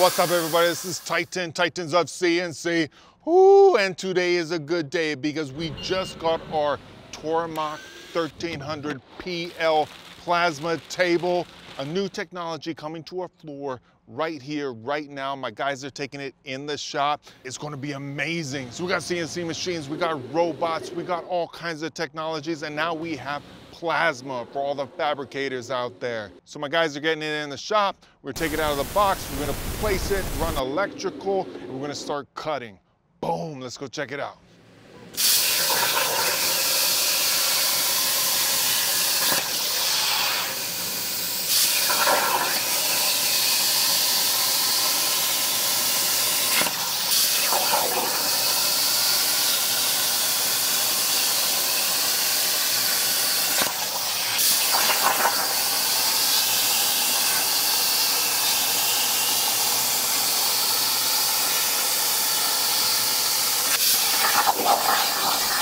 what's up everybody? This is Titan, Titans of CNC. Ooh, and today is a good day because we just got our Tormach 1300 PL plasma table, a new technology coming to our floor right here, right now. My guys are taking it in the shop. It's gonna be amazing. So we got CNC machines, we got robots, we got all kinds of technologies, and now we have plasma for all the fabricators out there. So my guys are getting it in the shop. We're taking it out of the box. We're gonna place it, run electrical, and we're gonna start cutting. Boom, let's go check it out. よかった。